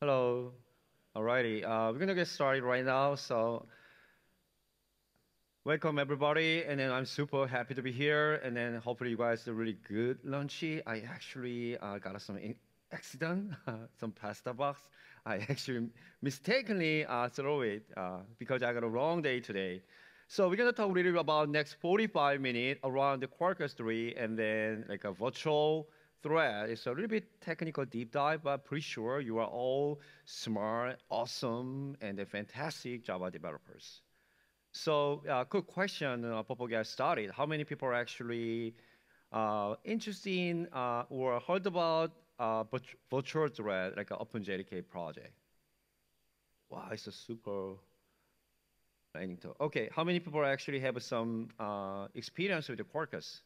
Hello. Alrighty, uh, we're gonna get started right now. So, welcome everybody, and then I'm super happy to be here. And then hopefully you guys are really good lunchy. I actually uh, got some accident, some pasta box. I actually mistakenly uh, throw it uh, because I got a wrong day today. So we're gonna talk a little bit about next 45 minutes around the Quarkus 3 and then like a virtual thread. It's a little bit technical deep dive, but pretty sure you are all smart, awesome, and fantastic Java developers. So, uh, quick question uh, before get started. How many people are actually uh, interested in uh, or heard about uh, virtual thread, like an OpenJDK project? Wow, it's a super lightning talk. Okay, how many people actually have some uh, experience with the Quarkus?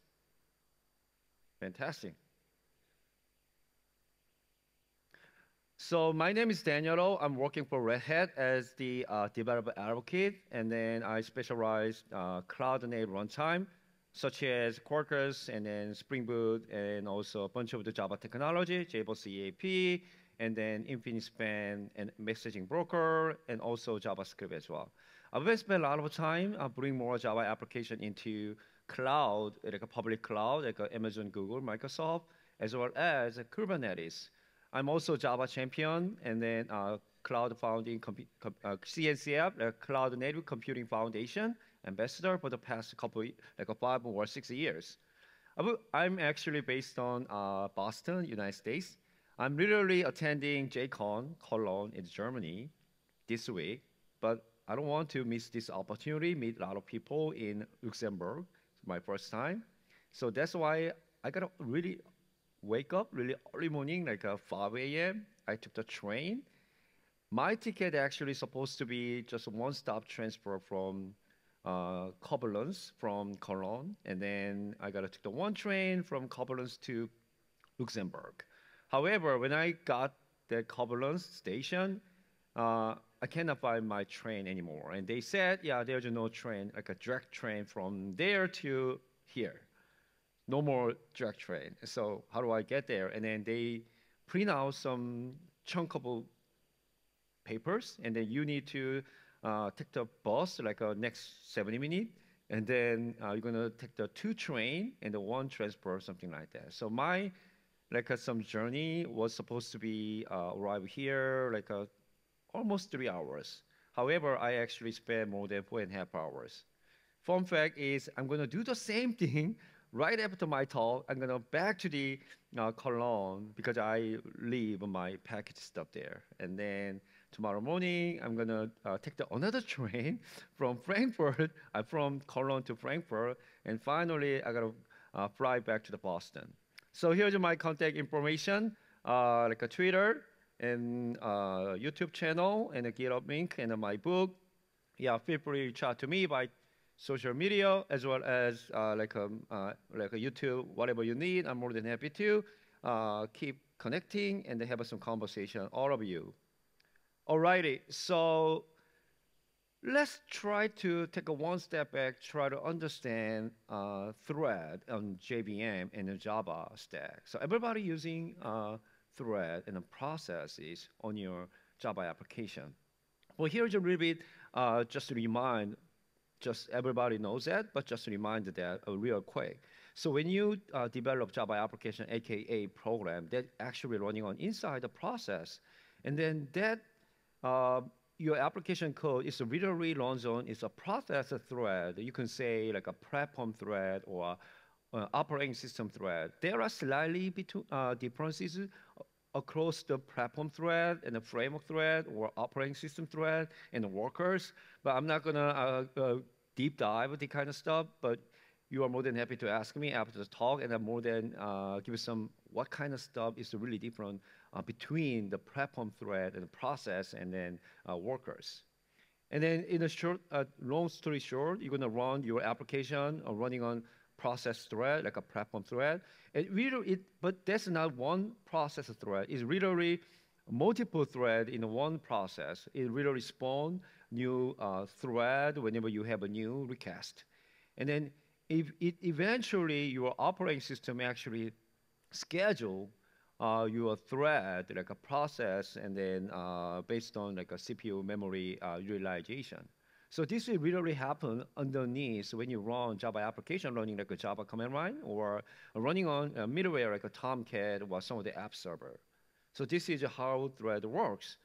Fantastic. So my name is Daniel. I'm working for Red Hat as the uh, developer advocate, and then I specialize uh, cloud native runtime, such as Quarkus, and then Spring Boot, and also a bunch of the Java technology, JBoss EAP, and then Infinispan and messaging broker, and also JavaScript as well. I've spent a lot of time uh, more Java application into cloud, like a public cloud, like Amazon, Google, Microsoft, as well as Kubernetes. I'm also Java champion and then uh, Cloud Founding uh, CNCF, uh, Cloud Native Computing Foundation ambassador for the past couple, like five or six years. I'm actually based on uh, Boston, United States. I'm literally attending JCon Cologne in Germany this week, but I don't want to miss this opportunity, meet a lot of people in Luxembourg. My first time. So that's why I got really wake up really early morning, like uh, 5 a.m. I took the train. My ticket actually supposed to be just one stop transfer from uh, Koblenz from Cologne, and then I got to take the one train from Koblenz to Luxembourg. However, when I got the Koblenz station, uh, I cannot find my train anymore. And they said, yeah, there's no train, like a direct train from there to here no more direct train. So how do I get there? And then they print out some chunkable papers, and then you need to uh, take the bus like a uh, next 70 minutes, and then uh, you're gonna take the two train and the one transport, something like that. So my like uh, some journey was supposed to be uh, arrive here like uh, almost three hours. However, I actually spent more than four and a half hours. Fun fact is I'm gonna do the same thing right after my talk, I'm gonna back to the uh, Cologne because I leave my package stuff there. And then tomorrow morning, I'm gonna uh, take the another train from Frankfurt, uh, from Cologne to Frankfurt, and finally I gotta uh, fly back to the Boston. So here's my contact information, uh, like a Twitter and uh, YouTube channel and a GitHub link and my book. Yeah, feel free to reach out to me by social media as well as uh, like um, uh, like a YouTube, whatever you need. I'm more than happy to uh, keep connecting and have some conversation, all of you. Alrighty, so let's try to take a one step back, try to understand uh, thread on JVM and the Java stack. So everybody using uh, thread and the processes on your Java application. Well, here's a little bit uh, just to remind just everybody knows that, but just a reminder that uh, real quick. So when you uh, develop Java application, aka program, that actually running on inside the process, and then that uh, your application code is literally runs on is a process thread. You can say like a platform thread or uh, operating system thread. There are slightly between, uh, differences across the platform thread and the framework thread or operating system thread and the workers. But I'm not gonna uh, uh, deep dive with the kind of stuff. But you are more than happy to ask me after the talk, and I'm more than uh, give you some what kind of stuff is really different uh, between the platform thread and the process, and then uh, workers. And then in a short, uh, long story short, you're gonna run your application running on process thread, like a platform thread. It really, it, but that's not one process thread. It's literally multiple thread in one process. It really spawn new uh, thread whenever you have a new request. And then if it eventually your operating system actually schedule uh, your thread, like a process, and then uh, based on like a CPU memory uh, utilization. So this will really happen underneath when you run Java application running like a Java command line or running on a middleware like a Tomcat or some of the app server. So this is how thread works.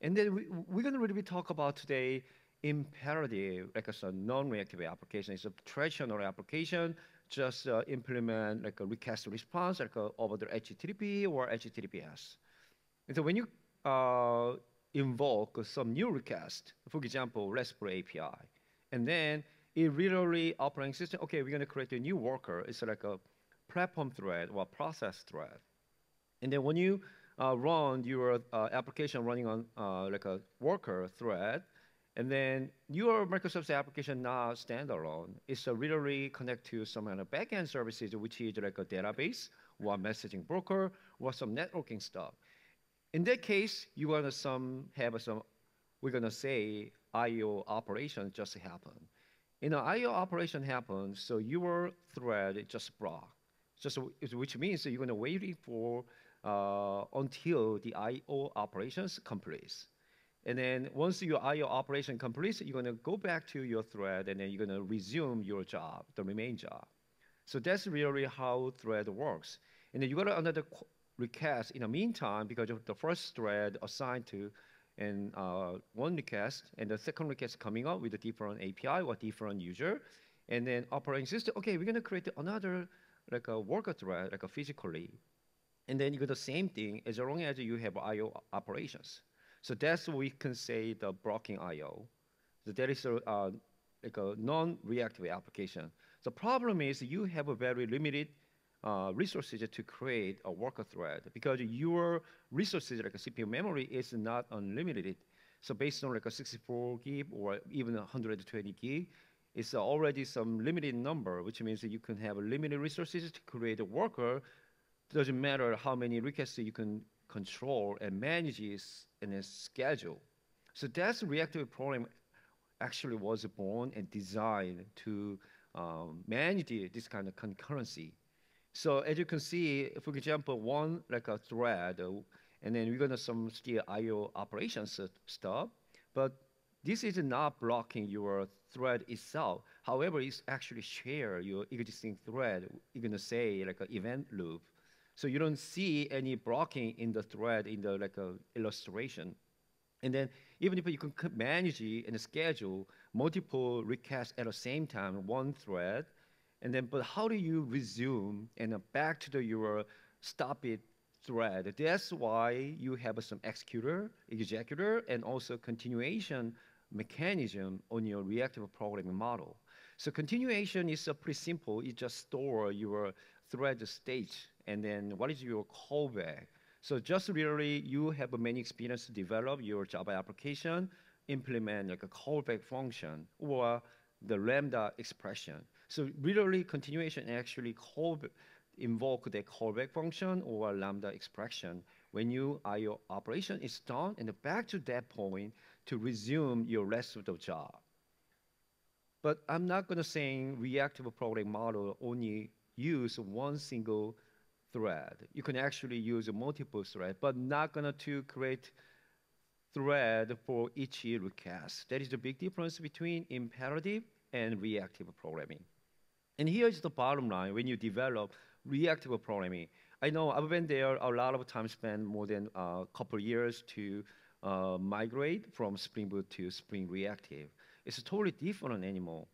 And then we, we're going to really talk about today imperative, like a non-reactive application. It's a traditional application, just uh, implement like a request response, like a, over the HTTP or HTTPS. And so when you uh, invoke some new request, for example, RESTful API, and then it literally operating system, okay, we're going to create a new worker. It's like a platform thread or process thread. And then when you uh, run your uh, application running on uh, like a worker thread, and then your microservice application not standalone. It's a literally connect to some kind of backend services, which is like a database or a messaging broker or some networking stuff. In that case, you're gonna some have some, we're gonna say I/O operation just happen. You know, I/O operation happens, so your thread just block, just which means you're gonna wait for uh, until the I/O operations completes. And then once your I/O operation completes, you're gonna go back to your thread, and then you're gonna resume your job, the remain job. So that's really how thread works. And then you got another request in the meantime because of the first thread assigned to and uh, one request, and the second request coming up with a different API or different user, and then operating system. Okay, we're gonna create another like a worker thread, like a physically, and then you do the same thing as long as you have I/O operations. So that's what we can say the blocking I/O. So that is a, uh, like a non-reactive application. The problem is you have a very limited uh, resources to create a worker thread because your resources like a CPU memory is not unlimited. So based on like a 64 gig or even 120 gig, it's already some limited number, which means you can have limited resources to create a worker. It Doesn't matter how many requests you can control and manages in a schedule. So that's reactive program actually was born and designed to um, manage this kind of concurrency. So as you can see, for example, one like a thread, and then we're gonna some still I/O operations stuff, but this is not blocking your thread itself. However, it's actually share your existing thread. You're gonna say like an event loop. So you don't see any blocking in the thread in the like a illustration. And then even if you can manage and schedule multiple requests at the same time, one thread, and then but how do you resume and back to the your stop it thread? That's why you have some executor, executor, and also continuation mechanism on your reactive programming model. So continuation is uh, pretty simple. You just store your thread state and then what is your callback? So just really, you have many experience to develop your Java application, implement like a callback function or the Lambda expression. So literally, continuation actually call, invoke the callback function or Lambda expression when uh, your operation is done, and back to that point to resume your rest of the job. But I'm not going to say reactive programming model only use one single thread. You can actually use multiple thread, but not gonna to create thread for each request. That is the big difference between imperative and reactive programming. And here is the bottom line when you develop reactive programming. I know I've been there a lot of time spent more than a couple years to uh, migrate from Spring Boot to Spring Reactive. It's a totally different animal.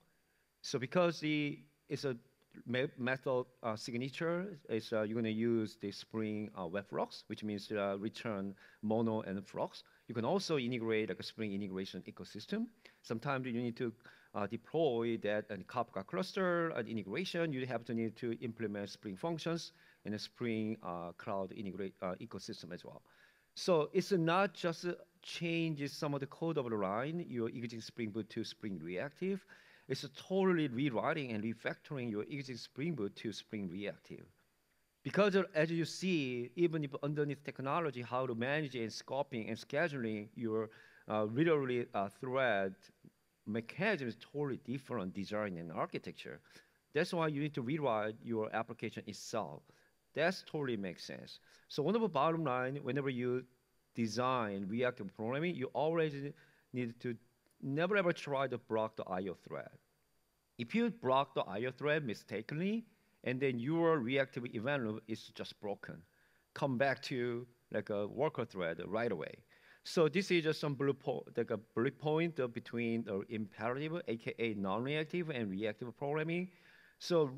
So because the, it's a method uh, signature is uh, you're going to use the Spring uh, Web which means uh, return mono and flux. You can also integrate like a Spring integration ecosystem. Sometimes you need to uh, deploy that and Kafka cluster and integration. You have to need to implement Spring functions in a Spring uh, cloud integrate ecosystem as well. So it's not just changes some of the code of the line, your existing Spring Boot to Spring Reactive it's totally rewriting and refactoring your existing Spring Boot to Spring Reactive. Because as you see, even if underneath technology, how to manage and scoping and scheduling your uh, literally uh, thread mechanism is totally different design and architecture. That's why you need to rewrite your application itself. That's totally makes sense. So one of the bottom line, whenever you design reactive programming, you always need to never ever try to block the IO thread. If you block the IO thread mistakenly, and then your reactive event loop is just broken, come back to like a worker thread right away. So this is just some blue like a bullet point between the imperative, aka non-reactive, and reactive programming. So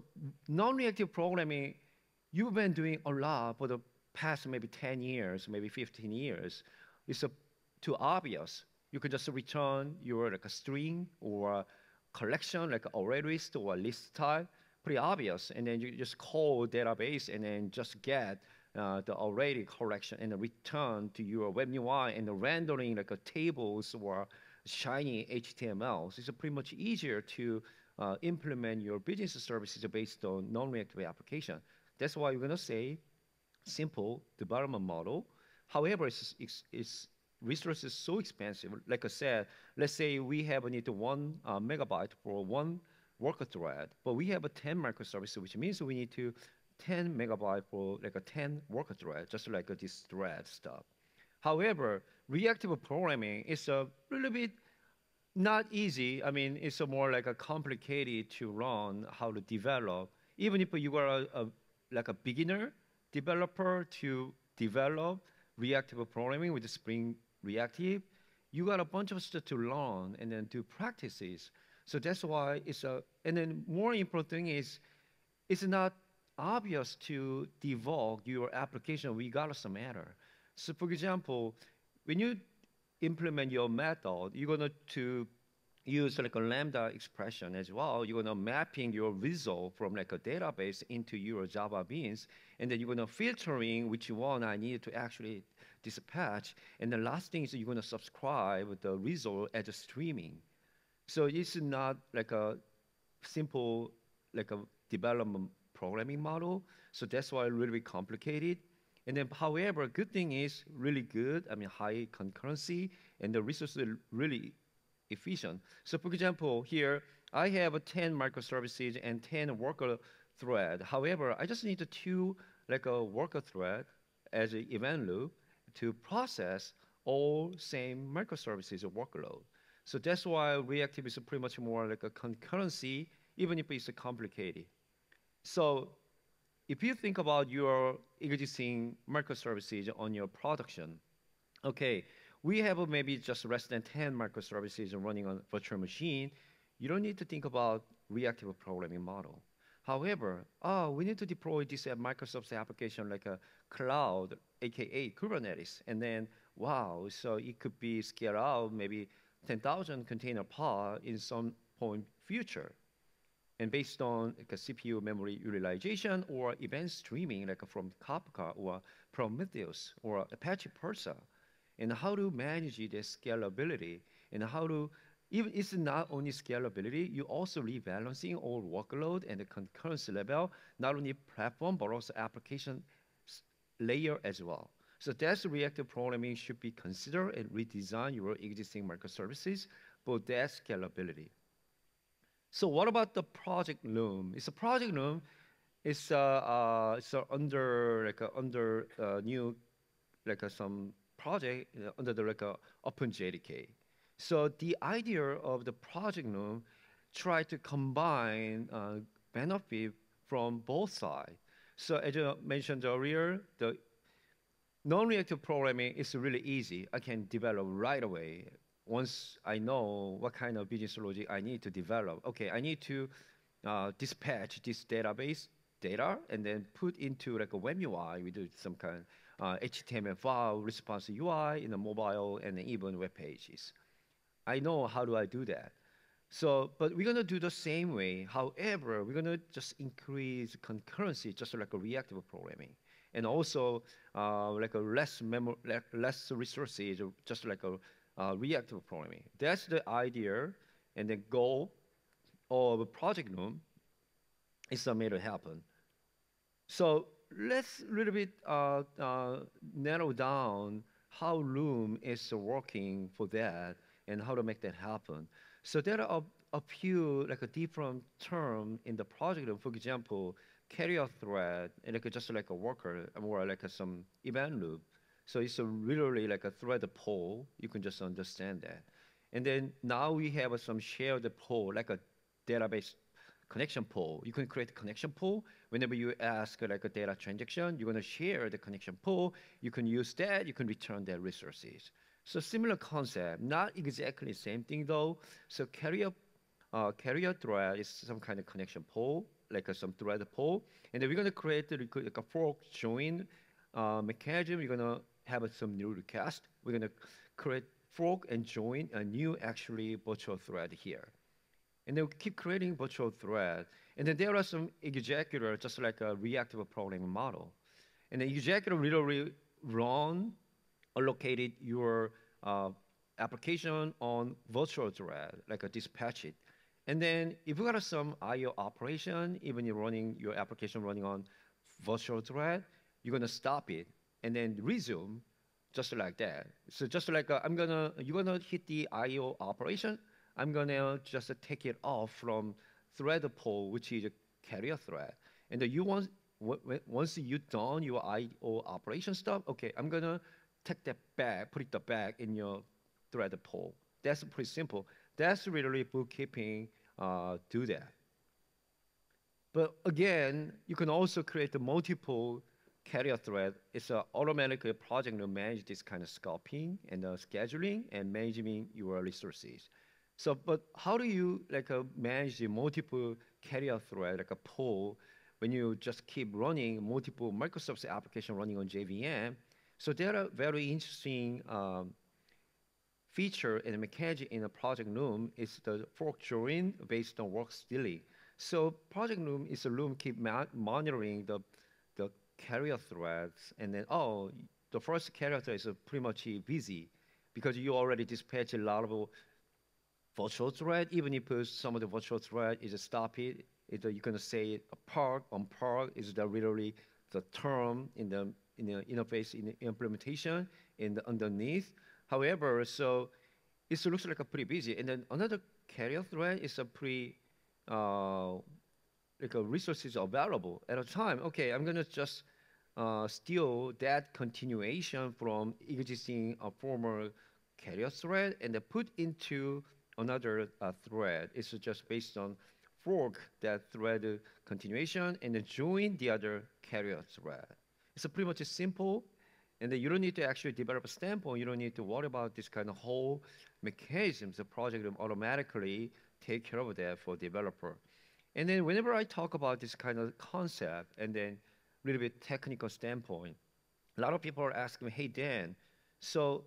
non-reactive programming, you've been doing a lot for the past maybe 10 years, maybe 15 years. It's a, too obvious. You could just return your like a string or a collection, like array list or a list type, pretty obvious. And then you just call database and then just get uh, the already correction and return to your web UI and the rendering like a tables or shiny HTML. So it's pretty much easier to uh, implement your business services based on non-reactive application. That's why going to say simple development model. However, it's, it's, it's resources so expensive. Like I said, let's say we have a need to one uh, megabyte for one worker thread, but we have a 10 microservices, which means we need to 10 megabyte for like a 10 worker thread, just like this thread stuff. However, reactive programming is a little bit not easy. I mean, it's more like a complicated to run, how to develop. Even if you are a, a like a beginner developer to develop reactive programming with Spring Reactive, you got a bunch of stuff to learn and then do practices. So that's why it's a, and then more important thing is, it's not obvious to debug your application regardless of matter. So for example, when you implement your method, you're going to use like a lambda expression as well. You're going to mapping your result from like a database into your Java beans, and then you're going to filtering which one I need to actually dispatch. And the last thing is you're going to subscribe the result as a streaming. So it's not like a simple like a development programming model. So that's why really complicated. And then, however, good thing is really good. I mean, high concurrency, and the resources are really efficient. So, for example, here I have a 10 microservices and 10 worker thread. However, I just need two like uh, a worker thread as an event loop to process all same microservices workload. So that's why reactive is pretty much more like a concurrency, even if it's complicated. So if you think about your existing microservices on your production, okay, we have maybe just less than 10 microservices running on virtual machine. You don't need to think about reactive programming model. However, oh, we need to deploy this uh, microservices application like a cloud, aka Kubernetes, and then wow, so it could be scaled out maybe 10,000 container pod in some point future and based on like CPU memory utilization or event streaming, like from Kafka or Prometheus or Apache Pulsar, and how to manage the scalability and how to even it's not only scalability, you also rebalancing all workload and the concurrency level, not only platform but also application layer as well. So that's reactive programming should be considered and redesign your existing microservices for that scalability. So what about the project loom? It's a project loom. It's uh, uh it's under like under uh, new like some project under the like uh, OpenJDK. So the idea of the project loom try to combine uh, benefit from both sides. So as I mentioned earlier, the non-reactive programming is really easy. I can develop right away once I know what kind of business logic I need to develop, okay, I need to uh, dispatch this database data and then put into like a web UI. We do some kind of uh, HTML file, response UI in the mobile and even web pages. I know how do I do that. So, but we're gonna do the same way. However, we're gonna just increase concurrency, just like a reactive programming, and also uh, like a less memo, less resources, just like a uh, reactive programming. That's the idea and the goal of Project Loom is to make it happen. So let's a little bit uh, uh, narrow down how Loom is working for that and how to make that happen. So there are a, a few like a different term in the project. For example, carrier thread, and like just like a worker or like a, some event loop. So it's a literally like a thread pool. You can just understand that. And then now we have some shared pool, like a database connection pool. You can create a connection pool. Whenever you ask like a data transaction, you're going to share the connection pool. You can use that. You can return that resources. So similar concept, not exactly the same thing though. So carrier, uh, carrier thread is some kind of connection pool, like a, some thread pool. And then we're going to create like a fork join uh, mechanism. We're going to have some new request. We're going to create fork and join a new actually virtual thread here. And then keep creating virtual thread. And then there are some executor, just like a reactive programming model. And the executor literally run allocated your uh, application on virtual thread, like a dispatch it. And then if you got some I/O operation, even you're running your application running on virtual thread, you're gonna stop it and then resume just like that. So just like uh, I'm gonna, you're gonna hit the I/O operation. I'm gonna just take it off from thread pool, which is a carrier thread. And you want once you done your I/O operation stuff, okay, I'm gonna take that back, put it back in your thread pool. That's pretty simple. That's really bookkeeping uh, do that. But again, you can also create a multiple carrier thread. It's a automatically project to manage this kind of scoping and uh, scheduling and managing your resources. So, but how do you like uh, manage the multiple carrier thread, like a pool, when you just keep running multiple microservice application running on JVM? So there are very interesting um, feature and mechanism in a project Loom is the fork join based on work stealing. So project Loom is a Loom keep monitoring the the carrier threads and then oh the first carrier thread is pretty much busy because you already dispatch a lot of virtual thread even if some of the virtual thread is stop it, it you're gonna say a park on park is the literally the term in the in the interface in the implementation in the underneath. However, so it looks like a pretty busy. And then another carrier thread is a pretty uh, like a resources available at a time. Okay, I'm gonna just uh, steal that continuation from existing uh, former carrier thread and then put into another uh, thread. It's just based on fork that thread continuation and then join the other carrier thread. It's pretty much simple, and then you don't need to actually develop a standpoint. You don't need to worry about this kind of whole mechanisms. The project will automatically take care of that for developer. And then whenever I talk about this kind of concept and then a little bit technical standpoint, a lot of people are asking me, hey, Dan, so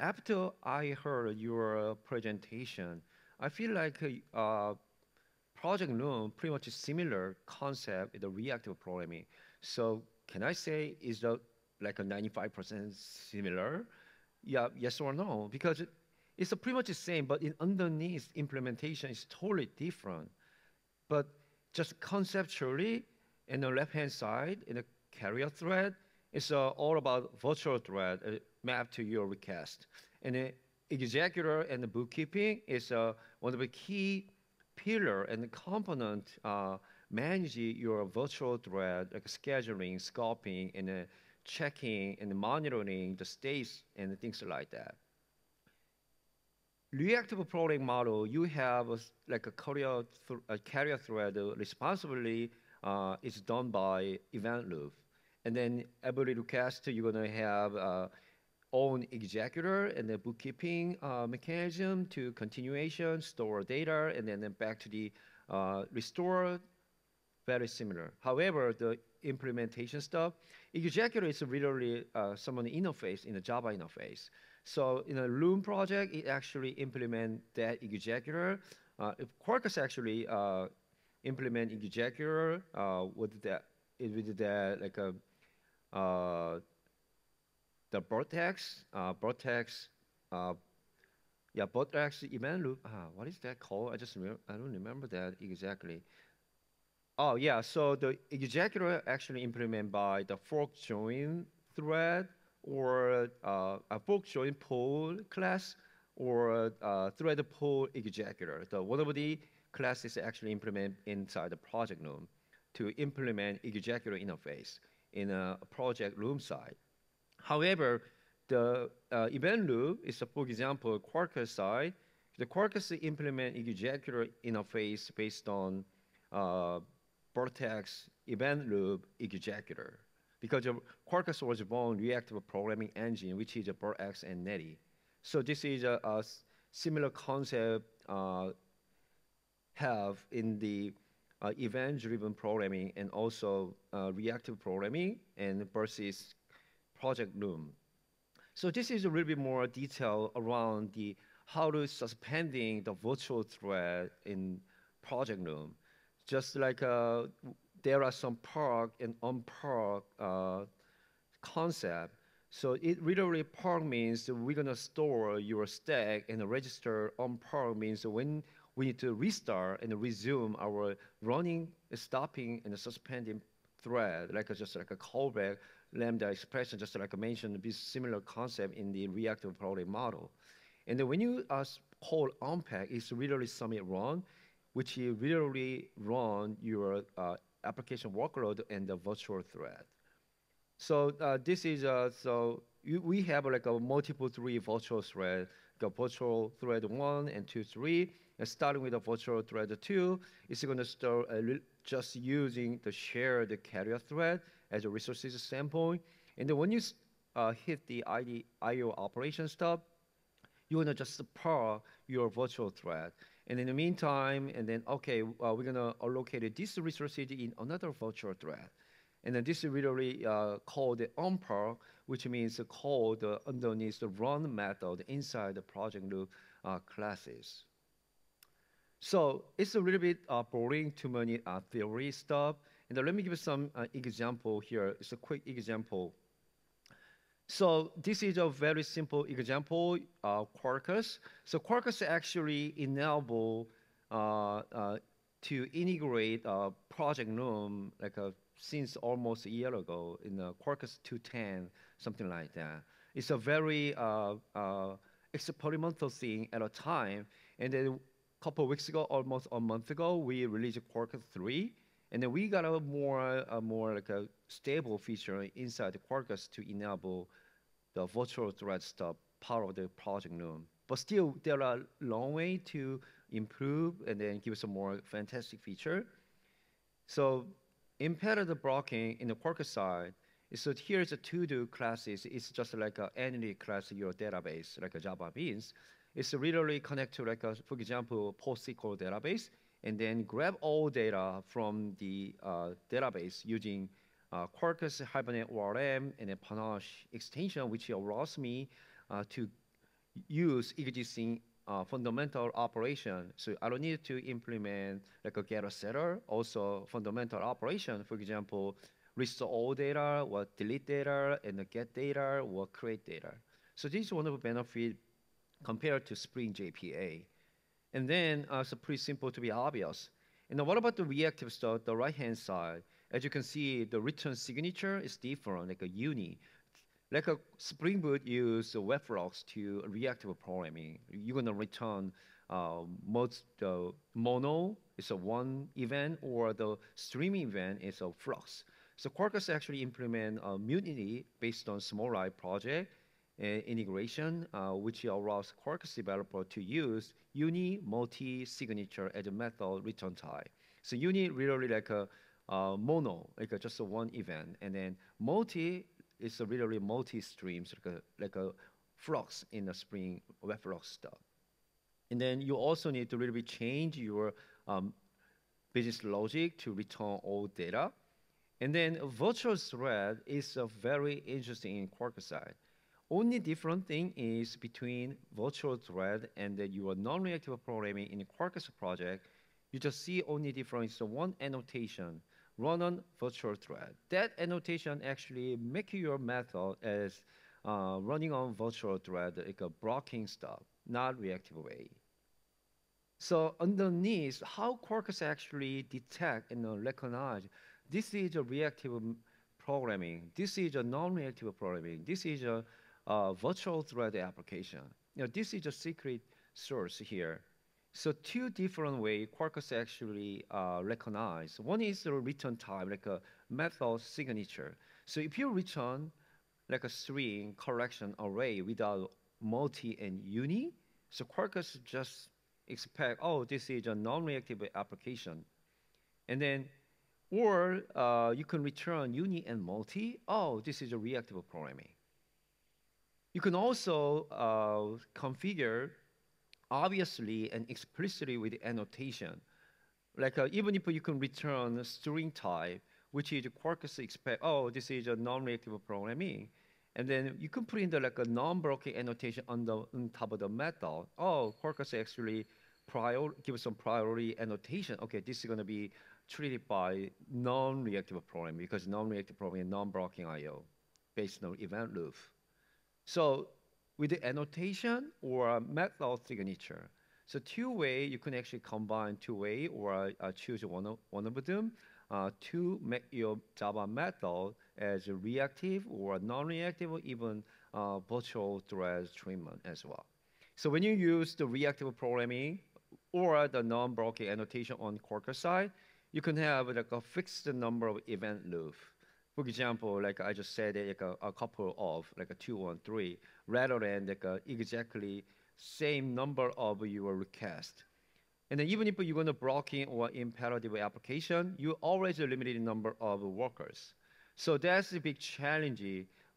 after I heard your presentation, I feel like uh, Project Loom pretty much a similar concept in the reactive programming. So can I say is that like a 95% similar? Yeah, yes or no? Because it, it's pretty much the same, but in underneath implementation is totally different. But just conceptually, in the left-hand side, in the carrier thread, it's uh, all about virtual thread uh, mapped to your request. And the executor and the bookkeeping is uh, one of the key pillar and component uh, manage your virtual thread, like scheduling, scoping, and uh, checking and monitoring the states and things like that. Reactive programming model, you have a, like a carrier, th a carrier thread responsibly uh, is done by event loop. And then every request, you're going to have uh, own executor and the bookkeeping uh, mechanism to continuation, store data, and then, then back to the uh, restore very similar. However, the implementation stuff, executor is really uh, someone interface in the Java interface. So in a Loom project, it actually implement that executor. Uh, Quarkus actually uh, implement executor uh, with that, with that like a uh, the Vert.x, uh, Vert.x, uh, yeah, Vert.x event loop. What is that called? I just I don't remember that exactly. Oh, yeah. So the executor actually implemented by the fork join thread or uh, a fork join pool class or uh, thread pool executor. The one of the classes actually implemented inside the project Loom to implement executor interface in a project Loom side. However, the uh, event loop is, for example, Quarkus side. The Quarkus implement executor interface based on uh, Vert.x event loop executor because Quarkus was born reactive programming engine, which is a Vert.x and Netty. So this is a, a similar concept uh, have in the uh, event-driven programming and also uh, reactive programming and versus project loom. So this is a little bit more detail around the how to suspending the virtual thread in project loom. Just like uh, there are some park and unpark uh, concept. So it literally park means we're gonna store your stack and register unpark means when we need to restart and resume our running, stopping, and suspending thread, like a, just like a callback lambda expression, just like I mentioned, this similar concept in the reactive programming model. And then when you uh, call unpark, it's literally something run, which literally run your uh, application workload and the virtual thread. So uh, this is uh, so you, we have like a multiple three virtual thread, the virtual thread one and two, three. And starting with the virtual thread two, it's going to start just using the shared carrier thread as a resources standpoint. And then when you uh, hit the IO operation stop, you want to just park your virtual thread. And in the meantime, and then, okay, uh, we're going to allocate this resource in another virtual thread. And then this is really uh, called the unpark, which means called code underneath the run method inside the project loom uh, classes. So it's a little bit uh, boring, too many uh, theory stuff. And let me give you some uh, example here. It's a quick example. So this is a very simple example, uh, Quarkus. So Quarkus actually enable uh, uh, to integrate uh, Project Loom like a, since almost a year ago in the Quarkus 210, something like that. It's a very uh, uh, experimental thing at a time. And then a couple weeks ago, almost a month ago, we released Quarkus 3. And then we got a more, a more like a stable feature inside the Quarkus to enable the virtual thread stuff part of the project loom. But still, there are long way to improve and then give us a more fantastic feature. So embedded blocking in the Quarkus side, so here's a to-do classes. It's just like an entity class in your database, like a Java beans. It's really connect to like a, for example, PostgreSQL database, and then grab all data from the uh, database using uh, Quarkus Hibernate ORM and a Panache extension, which allows me uh, to use existing uh, fundamental operation. So I don't need to implement like a getter setter, also fundamental operation, for example, restore all data, or delete data, and get data, or create data. So this is one of the benefit compared to Spring JPA. And then uh, it's pretty simple to be obvious. And then what about the reactive stuff, the right-hand side? As you can see, the return signature is different, like a uni. Like a Spring Boot use WebFlux to reactive programming. You're gonna return uh, most the mono is a one event or the stream event is a flux. So Quarkus actually implement a Mutiny based on SmallRye project integration, uh, which allows Quarkus developer to use uni multi-signature as a method return type. So uni really like a uh, mono, like just one event, and then multi is a really multi-streams, like a, like a flux in the Spring Webflux stuff. And then you also need to really change your um, business logic to return all data. And then virtual thread is a very interesting in Quarkus side. Only different thing is between virtual thread and your non-reactive programming in Quarkus project, you just see only difference one annotation, run on virtual thread. That annotation actually make your method as uh, running on virtual thread like a blocking stuff, not reactive way. So underneath, how Quarkus actually detect and recognize this is a reactive programming, this is a non-reactive programming, this is a uh, virtual thread application. Now, this is a secret source here. So two different way Quarkus actually uh, recognize. One is the return type, like a method signature. So if you return like a string correction array without multi and uni, so Quarkus just expect, oh, this is a non-reactive application. And then, or uh, you can return uni and multi, oh, this is a reactive programming. You can also uh, configure obviously and explicitly with annotation. Like uh, even if you can return a string type, which is Quarkus expect, oh, this is a non-reactive programming. And then you can put in the like a non-blocking annotation on the on top of the method. Oh, Quarkus actually prior give some priority annotation. Okay, this is gonna be treated by non-reactive programming because non-reactive programming non-blocking I/O based on event loop. So with the annotation or method signature. So two way, you can actually combine two way or uh, choose one of, one of them uh, to make your Java method as a reactive or non-reactive or even uh, virtual thread treatment as well. So when you use the reactive programming or the non-blocking annotation on Quarkus side, you can have like a fixed number of event loop. For example, like I just said, like a, a couple of like a two and three, rather than like a exactly same number of your requests. And then even if you're going to blocking or imperative application, you always a limited number of workers. So that's a big challenge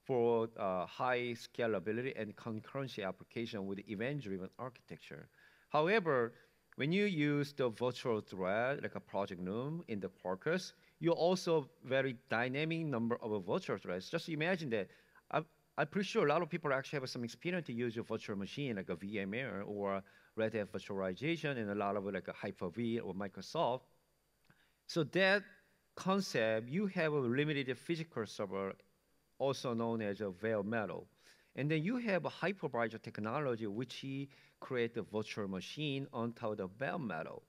for uh, high scalability and concurrency application with event-driven architecture. However, when you use the virtual thread, like a project Loom in the Quarkus, you also very dynamic number of virtual threads. Just imagine that. I'm, I'm pretty sure a lot of people actually have some experience to use a virtual machine like a VMware or Red Hat virtualization and a lot of like a Hyper-V or Microsoft. So that concept, you have a limited physical server, also known as a bare metal. And then you have a hypervisor technology, which create a virtual machine on top of the bare metal.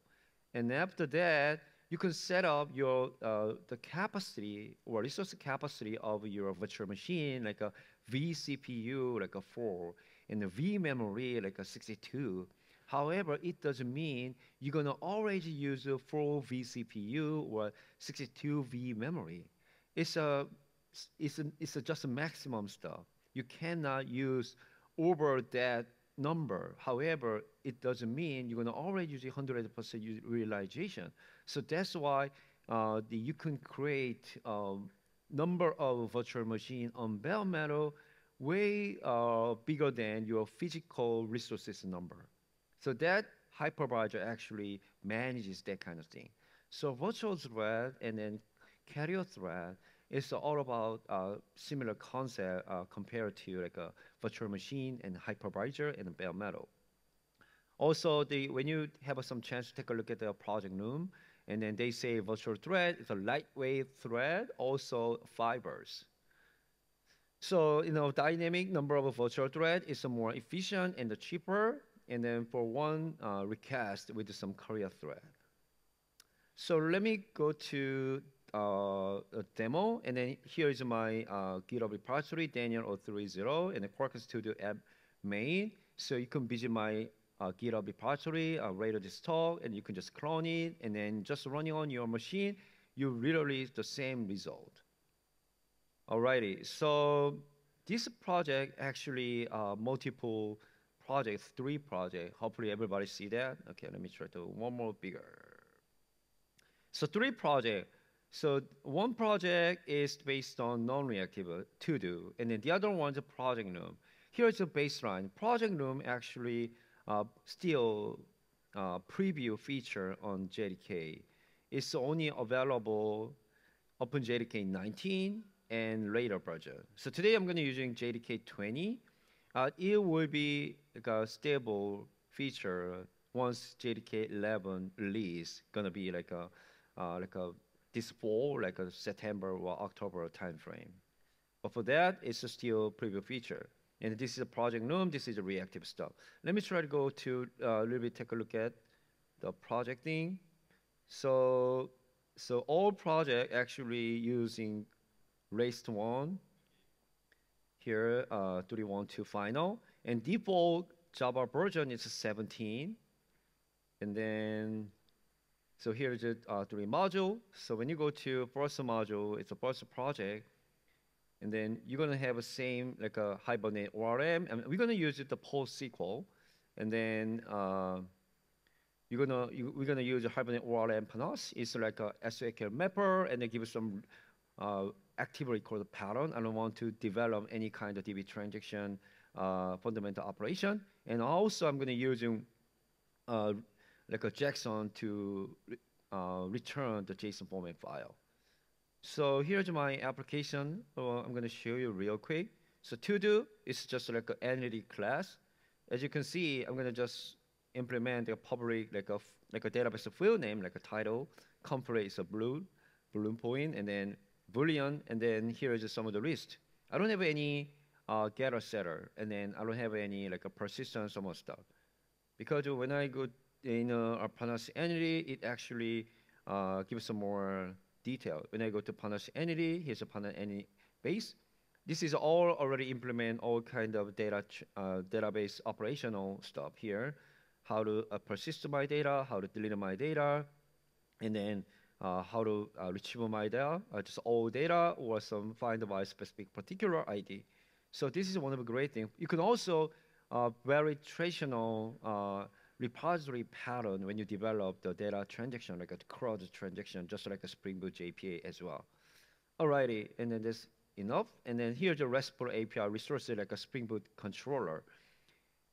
And after that, you can set up your uh, the capacity or resource capacity of your virtual machine like a vCPU like a 4 and a vMemory like a 62. However, it doesn't mean you're gonna always use a 4 vCPU or 62 vMemory. It's a it's a, it's a just a maximum stuff. You cannot use over that number. However, it doesn't mean you're going to already use 100% realization. So that's why uh, the, you can create a um, number of virtual machine on bare metal way uh, bigger than your physical resources number. So that hypervisor actually manages that kind of thing. So virtual thread and then carrier thread is all about uh, similar concept uh, compared to like a virtual machine and hypervisor and bare metal. Also, the, when you have some chance to take a look at the project Loom, and then they say virtual thread is a lightweight thread, also fibers. So, you know, dynamic number of virtual thread is more efficient and cheaper, and then for one uh, request with some carrier thread. So let me go to uh, a demo, and then here is my uh, GitHub repository, danieloh30, and the Quarkus Studio app main. So you can visit my uh, GitHub repository, uh, later this talk, and you can just clone it, and then just running on your machine, you literally the same result. Alrighty, so this project actually uh, multiple projects, three projects. Hopefully everybody see that. Okay, let me try to one more bigger. So three projects. So one project is based on non-reactive uh, to do, and then the other one is a project Loom. Here is a baseline. Project Loom actually still uh, preview feature on JDK. It's only available Open JDK 19 and later version. So today I'm going to using JDK 20. Uh, it will be like a stable feature once JDK 11 release. Going to be like a uh, like a this fall, like a September or October timeframe. But for that, it's a still preview feature. And this is a project Loom, this is a reactive stuff. Let me try to go to uh, a little bit, take a look at the project projecting. So, so all project actually using RACE 1 here, uh, 312 final. And default Java version is 17. And then, so here's the uh, three module. So when you go to first module, it's a first project. And then you're gonna have a same like a Hibernate ORM, and we're gonna use it the PostgreSQL, and then uh, you're gonna you, we're gonna use a Hibernate ORM Panache. It's like a SQL mapper, and they give us some uh, active record pattern. I don't want to develop any kind of DB transaction uh, fundamental operation, and also I'm gonna using uh, like a JSON to uh, return the JSON format file. So here's my application. Uh, I'm going to show you real quick. So to do is just like an entity class. As you can see, I'm going to just implement a public like a like a database field name, like a title. Complete is a blue balloon point, and then boolean, and then here is some of the list. I don't have any uh, getter setter, and then I don't have any like a persistent some stuff, because when I go in uh, a Panache entity, it actually uh, gives some more detail. When I go to Panache entity, here's a Panache entity base. This is all already implement all kind of data uh, database operational stuff here. How to uh, persist my data, how to delete my data, and then uh, how to uh, retrieve my data, uh, just all data or some find by specific particular ID. So this is one of the great things. You can also uh, very traditional repository pattern when you develop the data transaction, like a CRUD transaction, just like a Spring Boot JPA as well. Alrighty, and then that's enough. And then here's the RESTful API resources like a Spring Boot controller.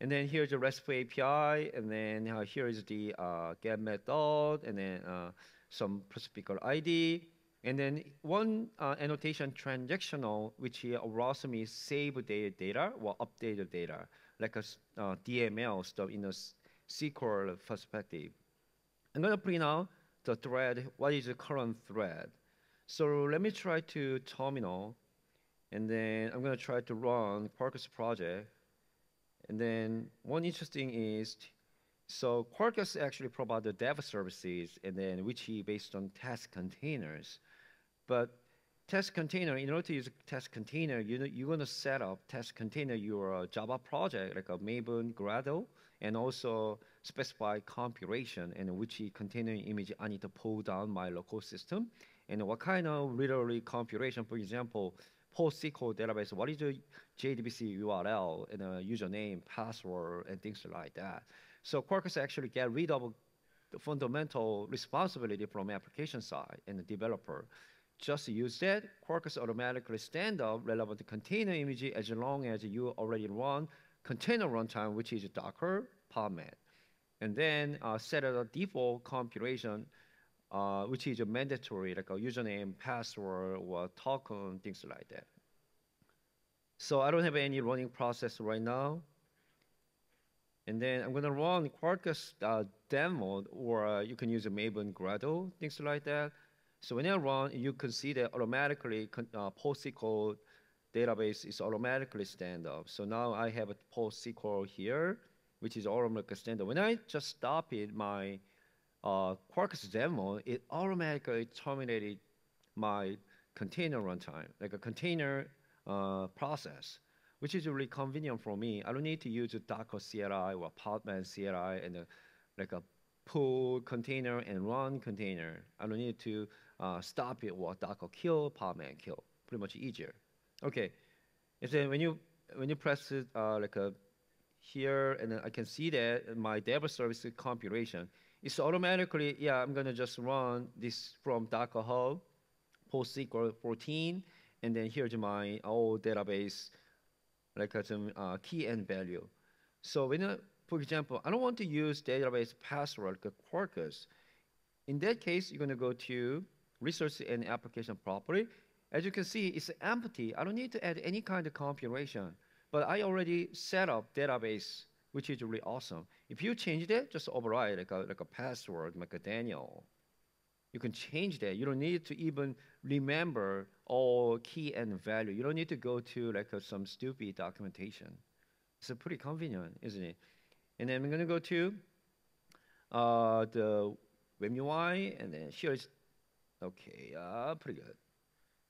And then here's the RESTful API, and then uh, here is the uh, get method, and then uh, some specific ID. And then one uh, annotation transactional, which allows me save the data or update the data, like a uh, DML stuff in a SQL perspective. I'm going to print out the thread, what is the current thread. So let me try to terminal, and then I'm going to try to run Quarkus project. And then one interesting is, so Quarkus actually provide the dev services, and then which is based on test containers. But test container, in order to use a test container, you know, you're going to set up test container your Java project, like a Maven, Gradle, and also specify configuration and which container image I need to pull down my local system and what kind of literally configuration, for example, PostgreSQL database, what is the JDBC URL and username, password, and things like that. So Quarkus actually get rid of the fundamental responsibility from application side and the developer. Just use that, Quarkus automatically stand up relevant container image as long as you already run container runtime, which is Docker Podman. And then uh, set a default configuration, uh, which is a mandatory, like a username, password, or token, things like that. So I don't have any running process right now. And then I'm gonna run Quarkus uh, demo, or uh, you can use a Maven Gradle, things like that. So when I run, you can see that automatically uh, PostgreSQL database is automatically stand up. So now I have a PostgreSQL here, which is automatically stand up. When I just stop it, my uh, Quarkus demo, it automatically terminated my container runtime, like a container uh, process, which is really convenient for me. I don't need to use a Docker CLI or Podman CLI and a, like a pull container and run container. I don't need to uh, stop it or Docker kill, Podman kill. Pretty much easier. Okay, and then when you when you press it uh, like a here, and I can see that my dev service configuration is automatically, yeah, I'm gonna just run this from Docker Hub, PostgreSQL 14, and then here's my old database, like some uh, key and value. So when, uh, for example, I don't want to use database password like Quarkus. In that case, you're gonna go to resource and application property, as you can see, it's empty. I don't need to add any kind of configuration. But I already set up database, which is really awesome. If you change that, just override like a, like a password, like a Daniel. You can change that. You don't need to even remember all key and value. You don't need to go to like a, some stupid documentation. It's pretty convenient, isn't it? And then I'm going to go to uh, the Vim UI, and then here's, okay, uh, pretty good.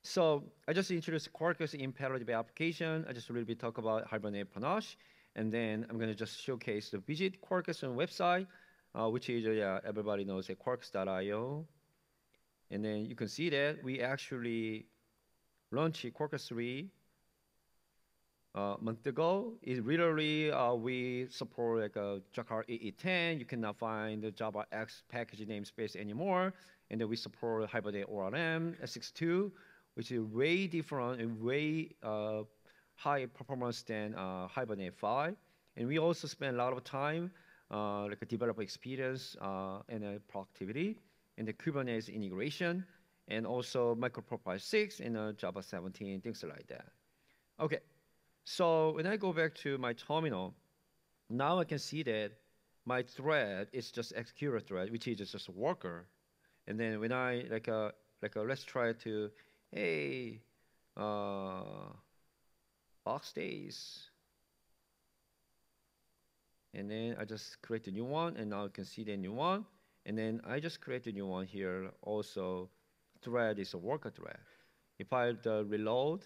So I just introduced Quarkus in parallel application. I just a little bit talk about Hibernate Panache, and then I'm going to just showcase the visit Quarkus website. uh, which is, uh, yeah, everybody knows a Quarkus.io. And then you can see that we actually launched Quarkus 3 uh, month ago. It literally, uh, we support like a Jakarta EE10. You cannot find the Java X package namespace anymore. And then we support Hibernate ORM S62, which is way different and way uh, high performance than uh, Hibernate 5. And we also spend a lot of time uh, like a developer experience uh, and uh, productivity and the Kubernetes integration and also microprofile 6 and uh, Java 17, things like that. Okay, so when I go back to my terminal, now I can see that my thread is just executor thread, which is just a worker. And then when I like a like a let's try to hey uh, Voxxed Days and then I just create a new one, and now you can see the new one. And then I just create a new one here. Also, thread is a worker thread. If I uh, reload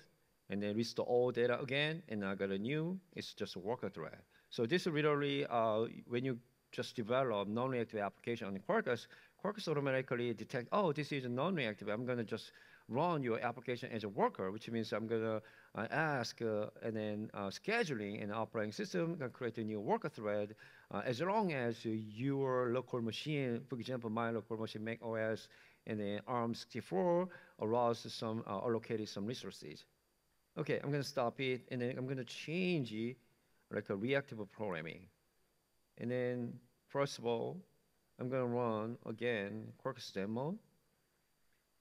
and then restore all data again, and I got a new, it's just a worker thread. So this is literally uh, when you just develop non-reactive application on Quarkus, Quarkus automatically detect, oh, this is a non-reactive. I'm going to just run your application as a worker, which means I'm going to uh, ask uh, and then uh, scheduling an operating system can create a new worker thread uh, as long as your local machine, for example, my local machine, Mac OS, and then ARM64 allows some uh, allocated some resources. Okay, I'm going to stop it, and then I'm going to change it like a reactive programming. And then, first of all, I'm going to run again Quarkus demo.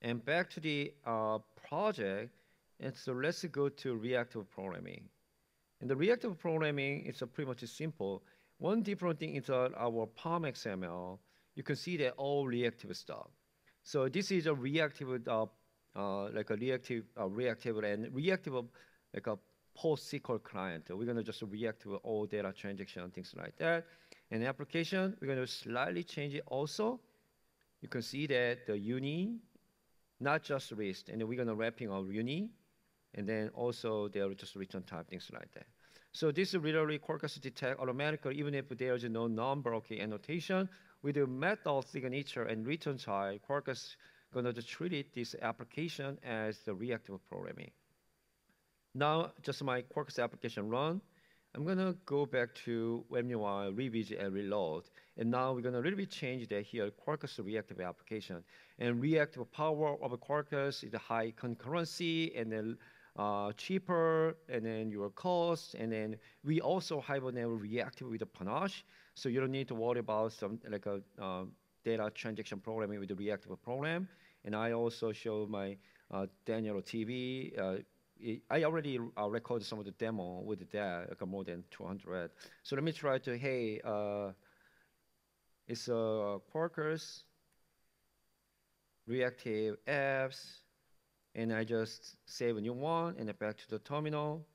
And back to the uh, project, and so let's go to reactive programming. And the reactive programming is pretty much simple. One different thing is uh, our POM XML. You can see that all reactive stuff. So this is a reactive, uh, uh, like a reactive, uh, reactive and reactive, like a PostgreSQL client. We're gonna just react to all data transaction, and things like that. And application, we're gonna slightly change it also. You can see that the uni, not just REST, and we're gonna wrapping our uni and then also they are just return type, things like that. So this is literally Quarkus detect automatically, even if there is no non-blocking annotation, with the method signature and return type, Quarkus gonna treat this application as the reactive programming. Now, just my Quarkus application run. I'm gonna go back to WebUI, revisit and reload. And now we're gonna really change that here, Quarkus reactive application. And reactive power of Quarkus is high concurrency and then uh, cheaper, and then your cost, and then we also Hibernate reactive with the panache, so you don't need to worry about some like a uh, data transaction programming with the reactive program. And I also show my uh, Daniel TV. Uh, I already uh, recorded some of the demo with that, like more than 200. So let me try to, hey, uh, it's a Quarkus reactive apps and I just save a new one and back to the terminal.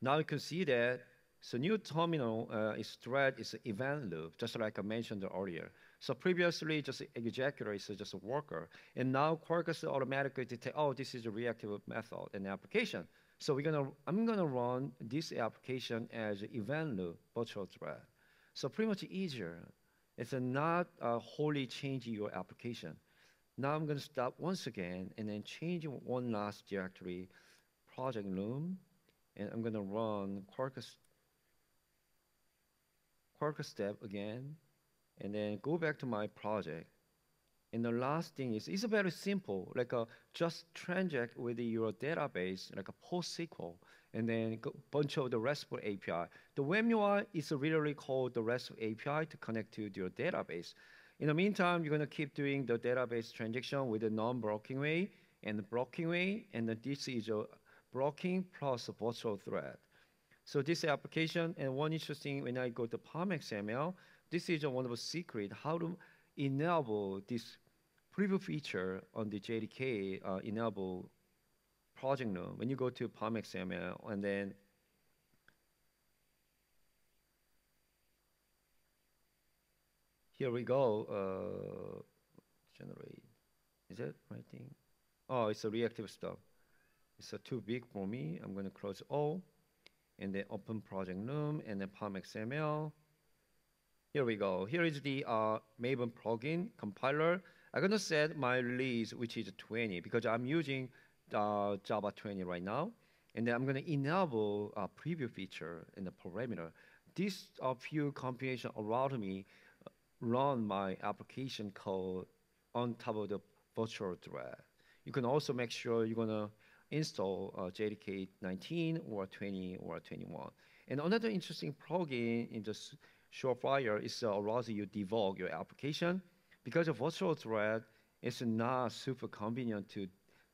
Now you can see that so new terminal uh, is thread is an event loop, just like I mentioned earlier. So previously, just executor is just a worker, and now Quarkus automatically detect, oh, this is a reactive method and application. So we're gonna, I'm gonna run this application as event loop virtual thread. So pretty much easier. It's not uh, wholly changing your application. Now I'm going to stop once again and then change one last directory, project loom, and I'm going to run Quarkus, Quarkus step again, and then go back to my project. And the last thing is, it's very simple, like a just transact with your database, like a PostgreSQL, and then a bunch of the RESTful API. The WebUI is really called the RESTful API to connect to your database. In the meantime, you're going to keep doing the database transaction with a non-blocking way and the blocking way, and this is a blocking plus a virtual thread. So this application, and one interesting, when I go to POM XML, this is one of the secret, how to enable this preview feature on the JDK uh, enable project Loom. When you go to POM XML and then Here we go. Uh, generate. Is that right thing? Oh, it's a reactive stuff. It's a too big for me. I'm going to close all and then open project loom and then POM XML. Here we go. Here is the uh, Maven plugin compiler. I'm gonna set my release, which is 20, because I'm using uh, Java 20 right now. And then I'm gonna enable a preview feature in the parameter. This uh, few compilation allowed me uh, run my application code on top of the virtual thread. You can also make sure you're gonna install uh, JDK 19 or 20 or 21. And another interesting plugin in the Surefire is uh, allows you debug your application because a virtual thread is not super convenient to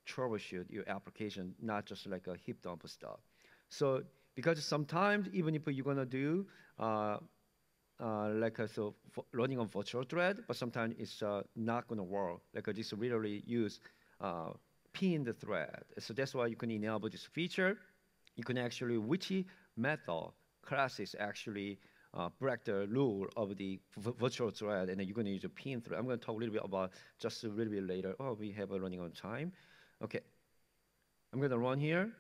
troubleshoot your application, not just like a heap dump stuff. So because sometimes even if you're gonna do uh, uh, like a, so running on virtual thread, but sometimes it's uh, not gonna work. Like I just literally use uh, pin the thread. So that's why you can enable this feature. You can actually which method classes actually uh, break the rule of the virtual thread, and then you're going to use a pin thread. I'm going to talk a little bit about just a little bit later. Oh, we have a running on time. Okay, I'm going to run here,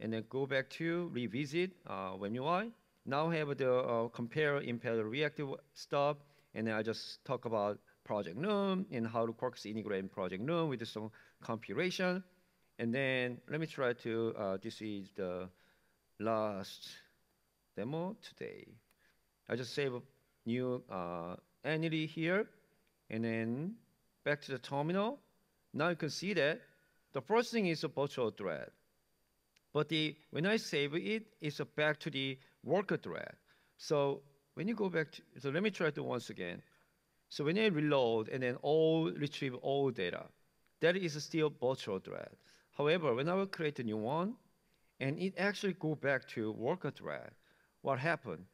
and then go back to revisit uh, UI. Now I have the uh, compare, impare, reactive stuff, and then I just talk about Project Loom and how to Quarkus integrate in Project Loom with some compilation. And then let me try to, uh, this is the last demo today. I just save a new uh, entity here, and then back to the terminal. Now you can see that the first thing is a virtual thread. But the, when I save it, it's back to the worker thread. So when you go back to, so let me try to once again. So when I reload and then all retrieve all data, that is still virtual thread. However, when I will create a new one, and it actually go back to worker thread, what happened?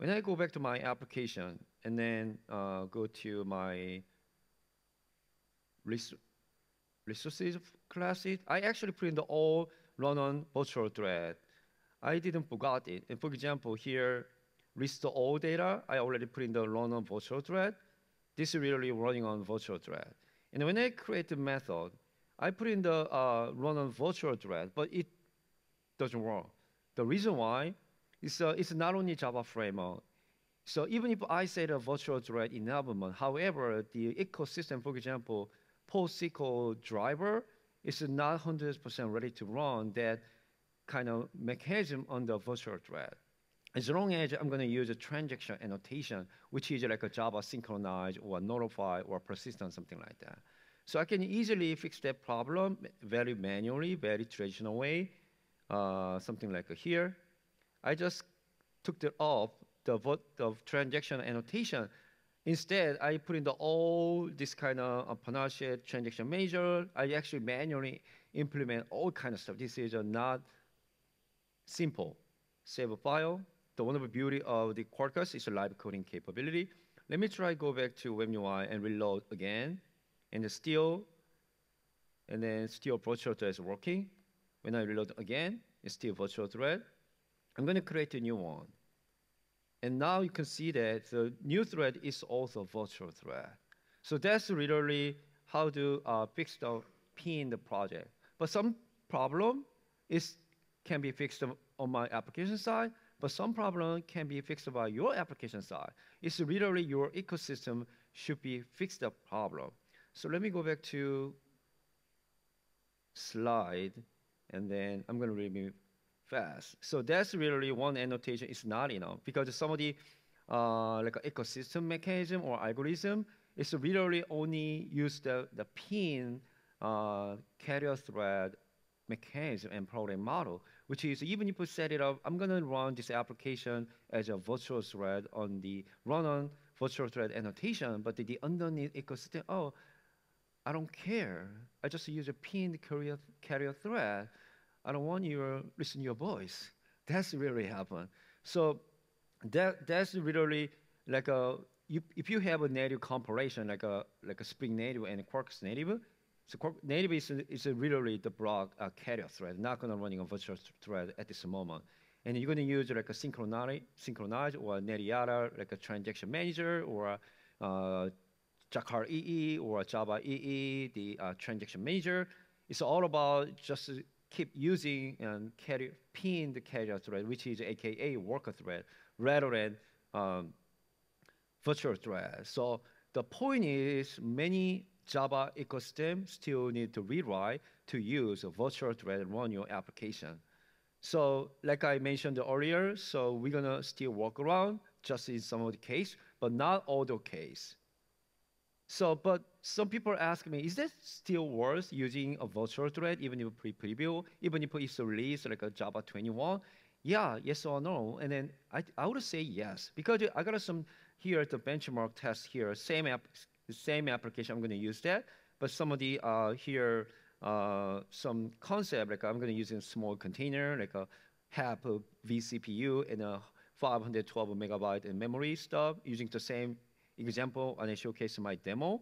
When I go back to my application and then uh, go to my res resources classes, I actually put in the all run on virtual thread. I didn't forgot it. And for example, here, restore all data, I already put in the run on virtual thread. This is really running on virtual thread. And when I create the method, I put in the uh, run on virtual thread, but it doesn't work. The reason why it's, it's not only Java framework. So even if I say the virtual thread enablement, however, the ecosystem, for example, PostgreSQL driver is not 100% ready to run that kind of mechanism on the virtual thread. As long as I'm going to use a transaction annotation, which is like a Java synchronize or notify or persistent, something like that. So I can easily fix that problem very manually, very traditional way, uh, something like here. I just took the off the, the transaction annotation. Instead, I put in the all this kind of uh, Panache transaction measure. I actually manually implement all kind of stuff. This is uh, not simple. Save a file. The wonderful beauty of the Quarkus is a live coding capability. Let me try go back to WebUI and reload again. And still, and then still virtual thread is working. When I reload again, it's still virtual thread. I'm going to create a new one. And now you can see that the new thread is also a virtual thread. So that's literally how to uh, fix the P in the project. But some problem is can be fixed on my application side, but some problem can be fixed by your application side. It's literally your ecosystem should be fixed the problem. So let me go back to slide, and then I'm going to remove fast. So that's really one annotation is not enough because some of the uh, like ecosystem mechanism or algorithm is really only use the, the pin uh, carrier thread mechanism and program model, which is even if you set it up, I'm going to run this application as a virtual thread on the run on virtual thread annotation, but the, the underneath ecosystem, oh, I don't care. I just use a pinned carrier, carrier thread. I don't want you to listen to your voice. That's really happened. So that that's really like a you, if you have a native compilation like a like a Spring Native and a Quarkus Native, so Quark Native is is really the broad uh, carrier thread, not going to running a virtual thread at this moment. And you're going to use like a synchronize, synchronize or a Narayana, like a transaction manager or uh, Jakarta EE or Java EE, the uh, transaction manager. It's all about just keep using and carry, pin the carrier thread, which is AKA worker thread, rather than um, virtual thread. So the point is many Java ecosystem still need to rewrite to use a virtual thread and run your application. So like I mentioned earlier, so we're gonna still work around just in some of the case, but not all the case. So, but some people ask me, is that still worth using a virtual thread even if pre-preview, even if it's released like a Java 21? Yeah, yes or no? And then I, I would say yes, because I got some here the benchmark test here, same app, same application, I'm gonna use that, but some of the uh, here, uh, some concept, like I'm gonna use a small container, like a HAP vCPU and a 512 megabyte in memory stuff using the same example and I showcase my demo.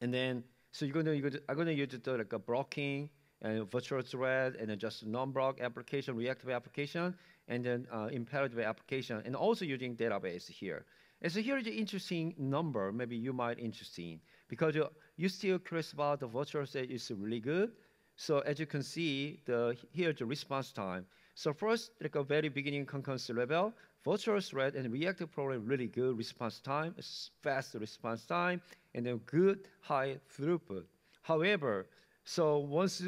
And then, so you're gonna, you're gonna I'm gonna use the, like a blocking and virtual thread and then just non-block application, reactive application, and then uh, imperative application, and also using database here. And so here is an interesting number, maybe you might interesting, because you, you still curious about the virtual thread is really good. So as you can see, the here's the response time. So first, like a very beginning concurrency level, virtual thread and reactive program really good response time, fast response time, and a good high throughput. However, so once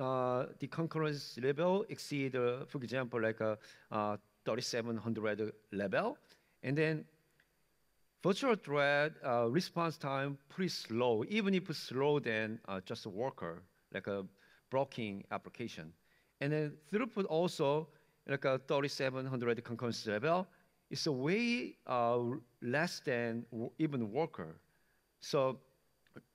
uh, the concurrency level exceed, uh, for example, like a uh, 3700 level, and then virtual thread uh, response time pretty slow, even if it's slower than uh, just a worker, like a blocking application. And then throughput also, like a 3700 concurrency level, is a way uh, less than even worker. So,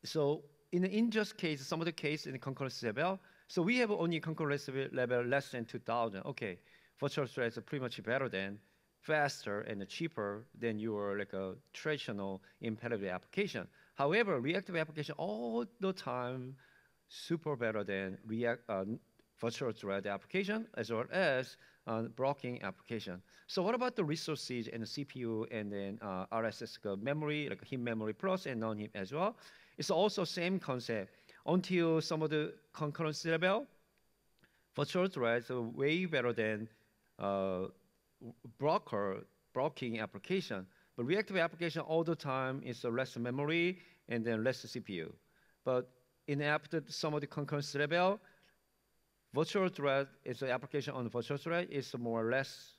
so in the injust case, some of the case in the concurrency level, so we have only concurrency level less than 2000. Okay, virtual threads are pretty much better than, faster and cheaper than your like a traditional imperative application. However, reactive application all the time super better than React uh, virtual thread application as well as uh, blocking application. So what about the resources and the CPU and then uh, RSS memory, like heap memory plus and non-heap as well? It's also same concept until some of the concurrency level, virtual threads are way better than uh, blocker blocking application. But reactive application all the time is less memory and then less CPU. But in after some of the concurrency level, virtual thread is an application on the virtual thread is more or less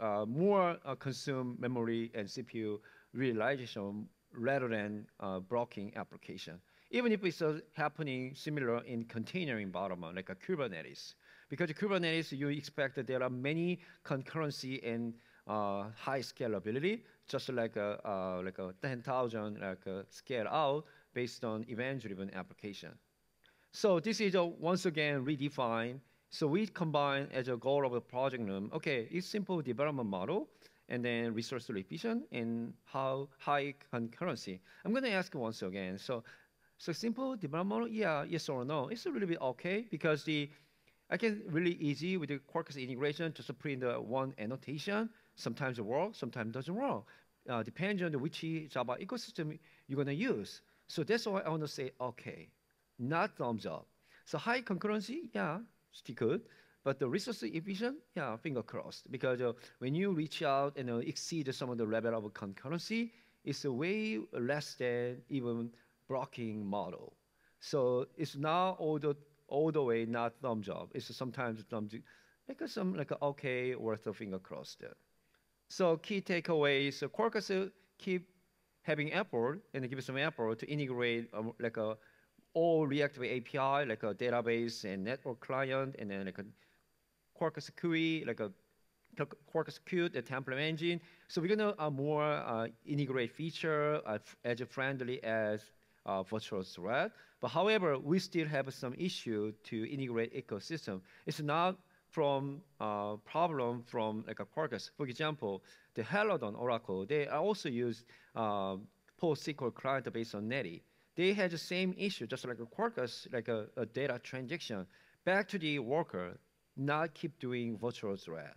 uh, more uh, consume memory and CPU realization rather than uh, blocking application. Even if it's uh, happening similar in container environment like a Kubernetes. Because Kubernetes, you expect that there are many concurrency and uh, high scalability, just like a, uh, like a 10,000 like a scale out based on event-driven application. So this is a, once again redefined. So we combine as a goal of the project Loom, okay, it's simple development model, and then resource efficient and how high concurrency. I'm going to ask once again. So, so simple development model, yeah, yes or no? It's a little bit okay because the I can really easy with the Quarkus integration just in the one annotation. Sometimes it works, sometimes it doesn't work. Uh, depends on which Java ecosystem you're going to use. So that's why I want to say okay not thumbs up. So high concurrency, yeah, still good. But the resource efficient, yeah, finger crossed. Because uh, when you reach out and uh, exceed some of the level of concurrency, it's way less than even blocking model. So it's not all the all the way not thumbs up. It's sometimes thumb thumbs like some like okay worth of finger crossed. So key takeaways: so Quarkus keep having effort and give some effort to integrate um, like a all reactive API, like a database and network client, and then like a Quarkus QE, like a Quarkus Qute, the template engine. So we're gonna uh, more uh, integrate feature uh, as friendly as uh, virtual thread. But however, we still have some issue to integrate ecosystem. It's not from uh, problem from like a Quarkus. For example, the Helidon Oracle, they also use uh, PostgreSQL client based on Netty they had the same issue, just like a Quarkus, like a, a data transaction, back to the worker, not keep doing virtual thread.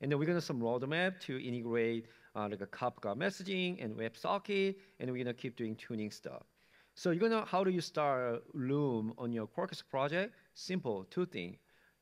And then we're gonna some roadmap to integrate uh, like a Kafka messaging and WebSocket, and we're gonna keep doing tuning stuff. So you're gonna, how do you start Loom on your Quarkus project? Simple, two things.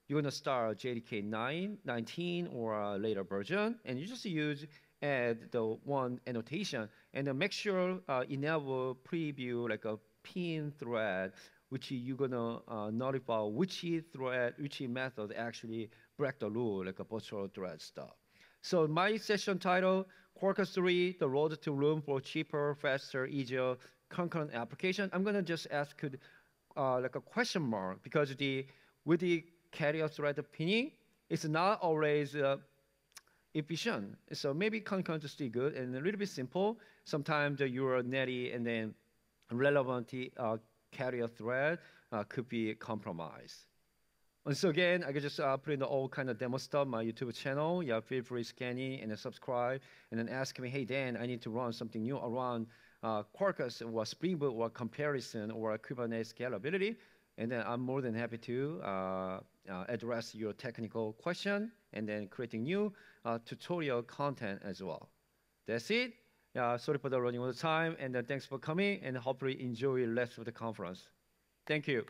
You're gonna start JDK 9, 19, or a later version, and you just use add the one annotation and then make sure uh, enable preview like a pin thread, which you're gonna uh, notify which thread, which method actually break the rule, like a virtual thread stuff. So my session title, Quarkus 3, the road to Loom for cheaper, faster, easier concurrent application. I'm gonna just ask uh, like a question mark because the with the carrier thread pinning, it's not always uh, efficient. So maybe concurrent is still good and a little bit simple. Sometimes uh, your netty and then relevant uh, carrier thread uh, could be compromised. And so again, I could just uh, put in the all kind of demo stuff, my YouTube channel. Yeah, feel free scanning and then subscribe and then ask me, hey Dan, I need to run something new around uh, Quarkus or Spring Boot or comparison or Kubernetes scalability. And then I'm more than happy to uh, uh, address your technical question and then creating new uh, tutorial content as well. That's it. Yeah, sorry for the running out of time, and thanks for coming, and hopefully enjoy the rest of the conference. Thank you.